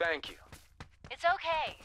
Thank you. It's okay.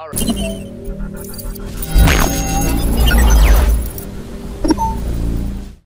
All right.